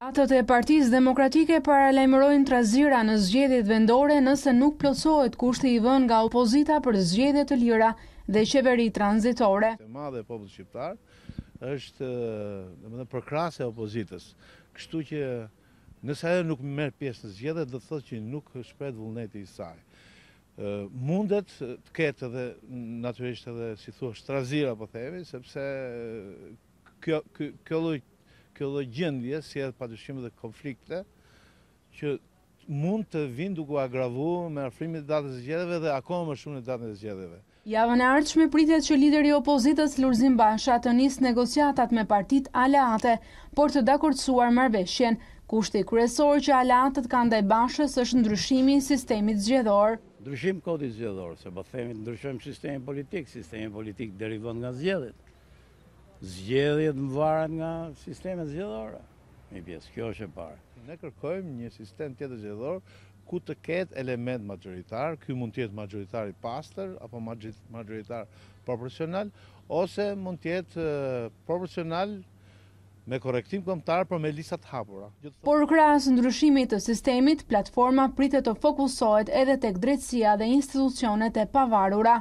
Aleatët e Partisë Demokratike paralajmërojnë trazira në zgjedhjet vendore nëse nuk plotësohet kushti i vënë nga opozita për zgjedhje të lira dhe qeveri tranzitore. e madhe e popullit shqiptar është domethënë përkrahëse e opozitës, kështu që nëse ajo nuk merr pjesë në zgjedhje do të thotë që nuk shprehet vullneti i saj. Mundet të ketë edhe natyrisht edhe si të thuash trazira po themi, sepse kjo ky kjo lloj Kjo lloj gjendje sjell padyshim dhe konflikte që mund të vijnë duke u agravuar me afrimin e datës së zgjedhjeve dhe akoma më shumë në datën e zgjedhjeve. Javën e ardhshme pritet që lideri i opozitës Lulzim Basha të nisë negociatat me partitë aleate për të dakordësuar marrëveshjen. Kushti kryesor që aleatët kanë ndaj Bashës është ndryshimi i sistemit zgjedhor. Ndryshim i Kodit Zgjedhor, se po themi të ndryshojmë sistemin politik, sistemi politik derivon nga zgjedhjet. Zgjedhjet varen nga sistemet zgjedhore, një pjesë, kjo është e para. Ne kërkojmë një sistem tjetër zgjedhor ku të ketë element majoritar, ky mund të jetë majoritar i pastër apo majoritar proporcional ose mund të jetë proporcional me korrektim kombëtar por me lista të hapura. Por krahas ndryshimit të sistemit, platforma pritet të fokusohet edhe tek drejtësia dhe institucionet e pavarura.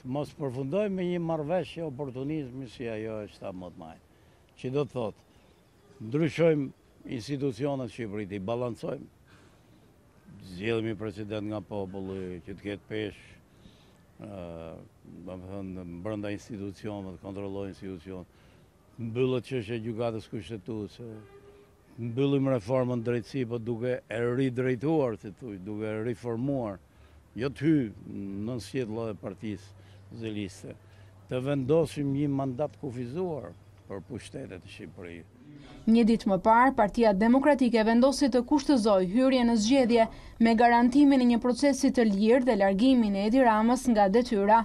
Të mos përfundojë me një marrëveshje oportunizmi si ajo e shtatëmbëdhjetë majit, që do të thotë ndryshojmë institucionet në Shqipëri, t'i balancojmë, të zgjedhim një president nga populli, që të ketë peshë, domethënë brenda institucioneve, të kontrollojë institucionet, të mbyllet çështja e gjykatës kushtetuese, Mbyllim reformën në drejtësi po duke e ridrejtuar si të thuash, duke e riformuar, jo të hyjë nën sqetullën e partisë socialiste. Të vendosim një mandat të kufizuar për pushtetet në Shqipëri. Një ditë më parë, Partia Demokratike vendosi të kushtëzojë hyrjen në zgjedhje me garantimin e një procesi të lirë dhe largimin e Edi Ramës nga detyra.